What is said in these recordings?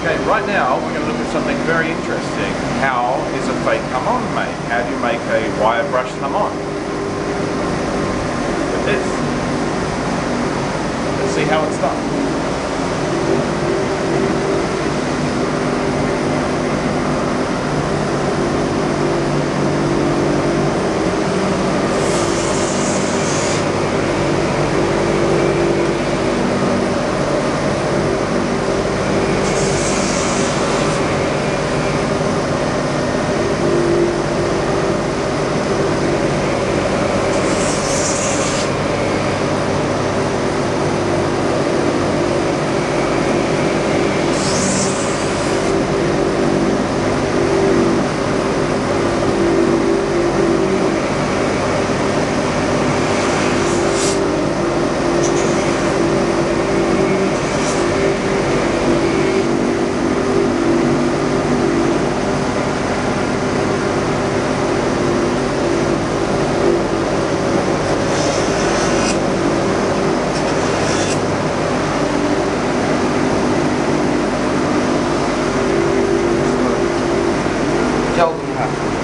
Okay, right now we're going to look at something very interesting. How is a fake hamon made? How do you make a wire brush hamon? With this. Let's see how it's done. Ajá.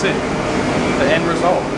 That's it. The end result.